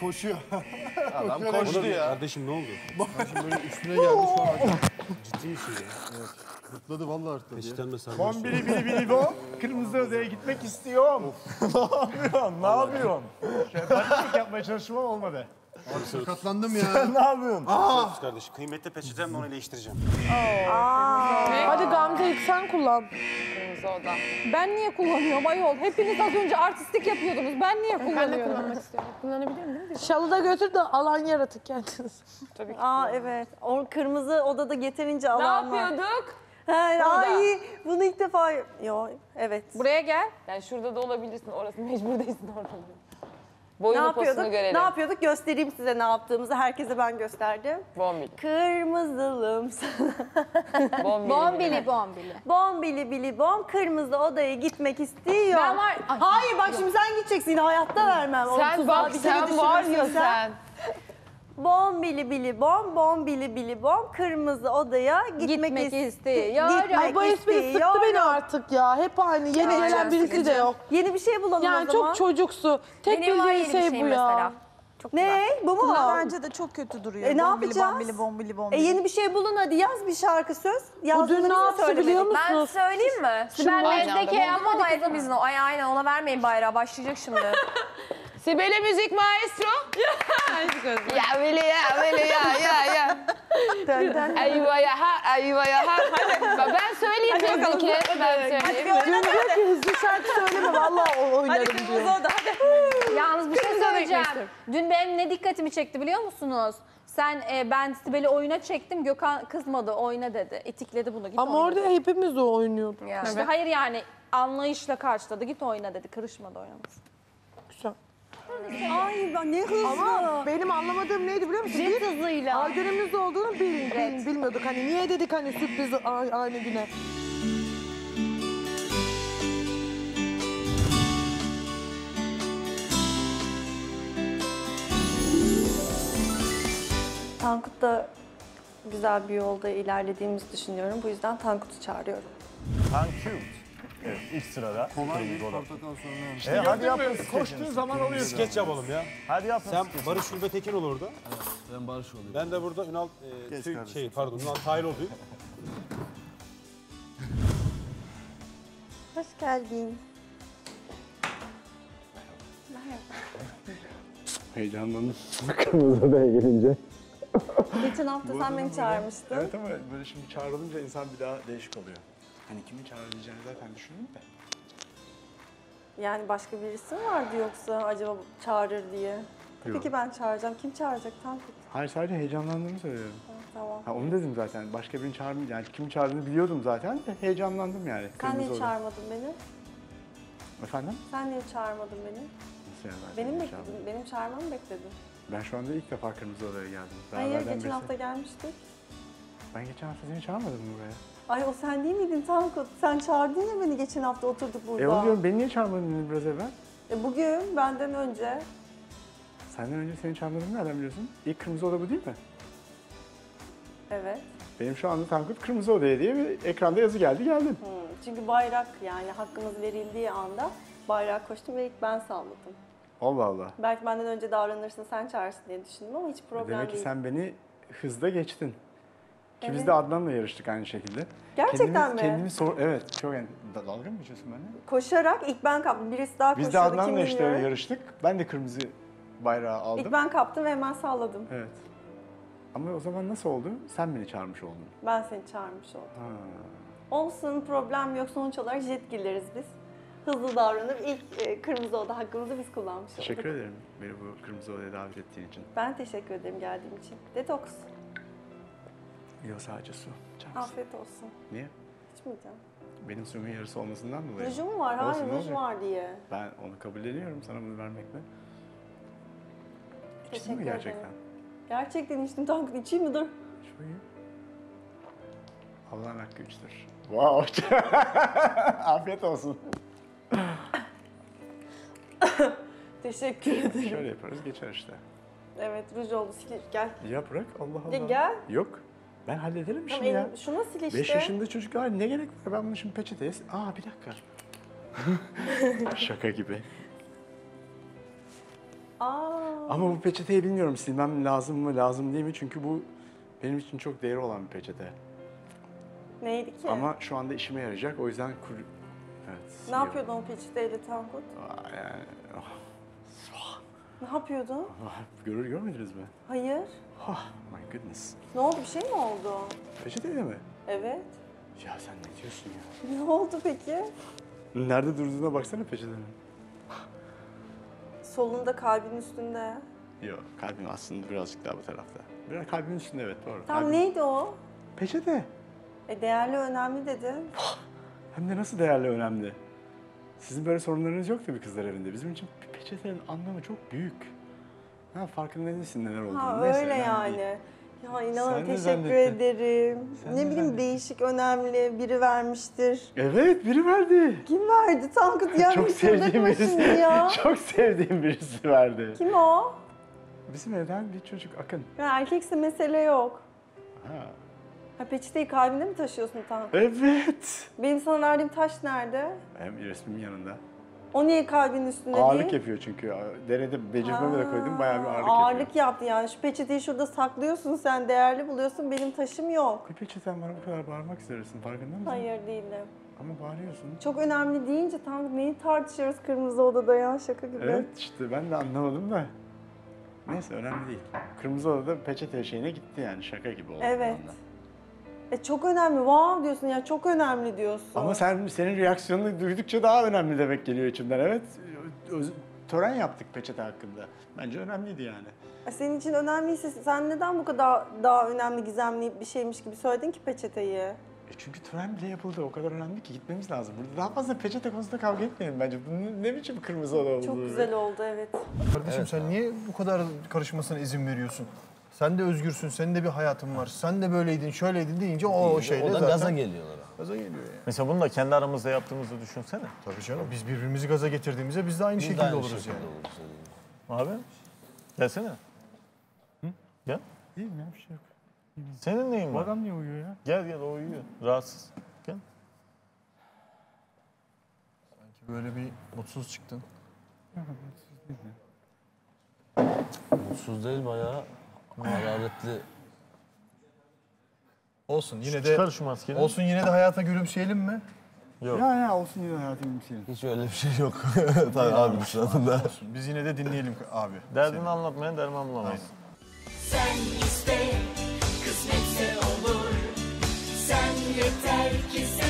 Koşuyor. Adam koştu ya. Kardeşim ne oldu? Şimdi böyle üstüne geldi şu an. Ciddi misin ya? Hırtladı vallahi hırtladı. ya. Peşten mi sarmış? Son biri biri biri bu. Kırmızı odaya gitmek istiyorum. ne yapıyorsun? Ne yapıyorsun? Paniklik yapmaya çalıştım ama olmadı. Sakatlandım ya. ne yapıyorsun? Kız kardeş kıymetli peçetem onu değiştireceğim. Hadi Gamze ilk sen kullan. Kırmızı oda. Ben niye kullanıyorum ayol? Hepiniz az önce artistlik yapıyordunuz. Ben niye Ben de kullanıyorum? kullanmak istiyorum. Kullanabilirim değil mi? Şalı da götür de alan yaratın kendiniz. Tabii ki. Aa evet. O kırmızı odada yeterince alan Ne var. yapıyorduk? He, ay bunu ilk defa... Yo evet. Buraya gel. Yani şurada da olabilirsin. Orası mecbur değilsin orada. Boyunu yapıyorduk? posunu görelim. Ne yapıyorduk? Göstereyim size ne yaptığımızı. Herkese ben gösterdim. Bombili. Kırmızılım sana. Bombili. Bombili bombili. Bombili bili bom kırmızı odaya gitmek istiyor. Ben var- Ay, Hayır bak şimdi sen gideceksin. Yine hayatta vermem. Sen bak sen var ya sen. Bom bili bili bom, bom bili bili bom, kırmızı odaya gitmek, Gitmek ist- istiyorum. Gitmek Ay bu espri sıktı istiyorum. beni artık ya. Hep aynı. Yeni Ya, gelen birisi de yok. Yeni bir şey bulalım Yani o zaman. çok çocuksu. Tek Benim var bildiğin yeni bir şey bu ya. mesela. Çok Ne? Bu mu? Bence de çok kötü duruyor. E, ne Bombili, yapacağız? Bombili bombili E bombili. yeni bir şey bulun hadi yaz bir şarkı söz. O Yazdığını dün bize ne yaptı söylemedik. biliyor Ben musunuz? söyleyeyim mi? Sibel Nezdeke anda yapma ama hepimizin o. Ay aynen ona vermeyin bayrağı başlayacak şimdi. Sibel'e müzik maestro. Ya Veli ya Veli ya ya ya. Dön, dön. Eyvah ya ha eyvah ya ha. Hadi. Ben söyleyeyim teyzeki. Ben söyleyeyim. Diyor ki hızlı şarkı söyleme vallahi o- oynarım diyor. Yalnız bir şey söyleyeceğim. Dün benim ne dikkatimi çekti biliyor musunuz? Sen e, ben Sibel'i oyuna çektim. Gökhan kızmadı oyna dedi. İtikledi bunu. Git Ama oyna orada dedi. hepimiz de oynuyorduk. İşte hayır yani anlayışla karşıladı. Git oyna dedi. Kırışmadı oynamasın. Ay ben ne hızlı. Ama benim anlamadığım neydi biliyor musun? Jet hızıyla. ay dönemimizde olduğunu bil, bil- bilmiyorduk. Hani niye dedik hani sürpriz ay- aynı güne. Tankut da güzel bir yolda ilerlediğimizi düşünüyorum. Bu yüzden Tankut'u çağırıyorum. Tankut. Evet ilk sırada. Kolay oda. portakal sonra. E, hadi yapın. Koştuğun zaman oluyor. Skeç yapalım ya. Hadi yapın. Sen Barış Ülbe Tekin ol orada. Ben Barış olayım. Ben de burada Ünal e, Geç Tü- kardeşim. şey pardon Ünal Tahir olayım. Hoş geldin. Heyecanlandım. Kırmızı odaya gelince. Geçen hafta sen beni çağırmıştın. Evet ama böyle şimdi çağrılınca insan bir daha değişik oluyor. Hani kimi çağıracağını zaten düşündüm de. Yani başka birisi mi vardı yoksa acaba çağırır diye? Tabii Yok. ki ben çağıracağım. Kim çağıracak Tankut? Hayır sadece heyecanlandığımı söylüyorum. Ha, Tamam. Ha onu dedim zaten. Başka birini çağırmayacağım. Yani kimi çağırdığını biliyordum zaten de heyecanlandım yani. Sen niye Kırmızı çağırmadın beni? Efendim? Sen niye çağırmadın beni? Nasıl yani? ben Benim seni bekledin. çağırmadım? Benim çağırmamı bekledin. Ben şu anda ilk defa Kırmızı Oda'ya geldim. Hayır, Beraberden geçen birisi- hafta gelmiştik. Ben geçen hafta seni çağırmadım mı buraya? Ay o sen değil miydin Tankut? Sen çağırdın ya beni geçen hafta oturduk burada. E onu diyorum beni niye çağırmadın biraz evvel? E, bugün benden önce. Senden önce seni çağırmadığımı nereden biliyorsun? İlk Kırmızı Oda bu değil mi? Evet. Benim şu anda Tankut Kırmızı Oda'ya diye bir ekranda yazı geldi geldim. Hı, Çünkü bayrak yani hakkımız verildiği anda bayrağı koştum ve ilk ben salladım. Allah Allah. Belki benden önce davranırsın sen çağırsın diye düşündüm ama hiç problem Demek ki değil. sen beni hızda geçtin. Ki biz de Adnan'la yarıştık aynı şekilde. Gerçekten kendimiz, mi? Kendimiz sor... Evet, çok. Da- Dalga mı geçiyorsun benimle? Koşarak ilk ben kaptım. Birisi daha Biz de koşuyordu kim Adnan'la işte bilmiyorum. yarıştık. Ben de kırmızı bayrağı aldım. İlk ben kaptım ve hemen salladım. Evet. Ama o zaman nasıl oldu? Sen beni çağırmış oldun. Ben seni çağırmış oldum. Ha. Olsun problem yok sonuç olarak jetgilleriz biz. Hızlı davranıp ilk e, kırmızı oda hakkımızı biz kullanmış olduk. Teşekkür ederim beni bu Kırmızı Oda'ya davet ettiğin için. Ben teşekkür ederim geldiğim için. Detoks. Yok sadece su. Misin? Afiyet olsun. Niye? İçmeyeceğim. Benim suyumun yarısı olmasından dolayı. Rujum var. Olsun, Hayır ne ruj olacak? var diye. Ben onu kabulleniyorum sana bunu vermekle. İçtin Teşekkür mi ederim. gerçekten? Gerçekten içtim. Tankut içeyim mi? Dur. Şu iyi. Allah'ın hakkı üçtür. Wow. Afiyet olsun. Teşekkür ederim. Şöyle yaparız geçer işte. Evet ruj oldu. Sil. Gel. Ya bırak Allah Allah. Ya gel. Yok. Ben hallederim şimdi ya. şuna sil işte. 5 yaşında çocuk var ne gerek var ben bunu şimdi peçeteye... Aa bir dakika. Şaka gibi. Aa, Ama bu peçeteyi bilmiyorum silmem lazım mı lazım değil mi? Çünkü bu benim için çok değeri olan bir peçete. neydi ki? Ama şu anda işime yarayacak o yüzden kur... Evet. Ne yapıyordun o peçeteyle Tankut? Aa, Yani, oh, Ne yapıyordun? ah, görür görmediniz mi? Hayır. Oh my goodness. Ne oldu? Bir şey mi oldu? Peçeteyle mi? Evet. Ya sen ne diyorsun ya? Ne oldu peki? Nerede durduğuna baksana peçetenin. Solunda kalbin üstünde. Yok kalbim aslında birazcık daha bu tarafta. Biraz kalbimin üstünde evet doğru. Tam Kalbim- neydi o? Peçete. E değerli önemli dedin. Hem de nasıl değerli önemli. Sizin böyle sorunlarınız yok tabii kızlar evinde. Bizim için bir peçetenin anlamı çok büyük. Ha farkında değilsin neler olduğunu. Ha Neyse, öyle önemli yani. değil. Ya Sen de teşekkür zannettin. ederim. Sen ne de bileyim zannettin. değişik önemli biri vermiştir. Evet biri verdi. Kim verdi? Tankut ya çok bir sevdiğim birisi. ya. çok sevdiğim birisi verdi. Kim o? Bizim evden bir çocuk Akın. Ya erkekse mesele yok. Ha. Ha peçeteyi kalbinde mi taşıyorsun Tankut? Evet. Benim sana verdiğim taş nerede? Hem resmimin yanında. O niye kalbin üstünde Ağırlık değil? yapıyor çünkü. Derede becirmeme de koydum bayağı bir ağırlık, Ağırlık yapıyor. yaptı yani. Şu peçeteyi şurada saklıyorsun sen değerli buluyorsun. Benim taşım yok. Bir peçeten bana bu kadar bağırmak istersin farkında mısın? Hayır değilim. Ama bağırıyorsun. Çok önemli deyince Tankut neyi tartışıyoruz kırmızı odada ya şaka gibi. Evet işte ben de anlamadım da. Neyse önemli değil. Kırmızı odada peçete şeyine gitti yani şaka gibi oldu. Evet. anda. E çok önemli. Wow diyorsun ya çok önemli diyorsun. Ama sen senin reaksiyonunu duydukça daha önemli demek geliyor içimden. Evet. öz- tören yaptık peçete hakkında. Bence önemliydi yani. E, Senin için önemliyse sen neden bu kadar daha önemli gizemli bir şeymiş gibi söyledin ki peçeteyi? E çünkü tören bile yapıldı. O kadar önemli ki gitmemiz lazım. Burada daha fazla peçete konusunda kavga etmeyelim bence. Bu ne- biçim kırmızı oda oldu? Çok güzel oldu evet. Kardeşim sen niye bu kadar karışmasına izin veriyorsun? Sen de özgürsün, senin de bir hayatın var. Sen de böyleydin, şöyleydin deyince o, o şeyle O da zaten... gaza geliyorlar. Gaza geliyor yani. Mesela bunu da kendi aramızda yaptığımızı düşünsene. Tabii canım. Biz birbirimizi gaza getirdiğimizde biz de aynı Biz de şekilde aynı oluruz şekilde yani. oluruz. Abi gelsene. Gel. İyiyim ya bir şey yok. Senin neyin Bu var? adam niye uyuyor ya? Gel gel o uyuyor. Rahatsız. Gel. Böyle bir mutsuz çıktın. Mutsuz değil bayağı hararetli. Olsun yine de Çıkar şu maskeyi. olsun yine de hayata gülümseyelim mi? Yok. Ya ya olsun yine hayatım şey. Hiç öyle bir şey yok. Tabii abi şu anda. Biz yine de dinleyelim abi. Derdini anlatmayan derman bulamaz. Sen iste, kısmetse olur. Sen yeter ki sen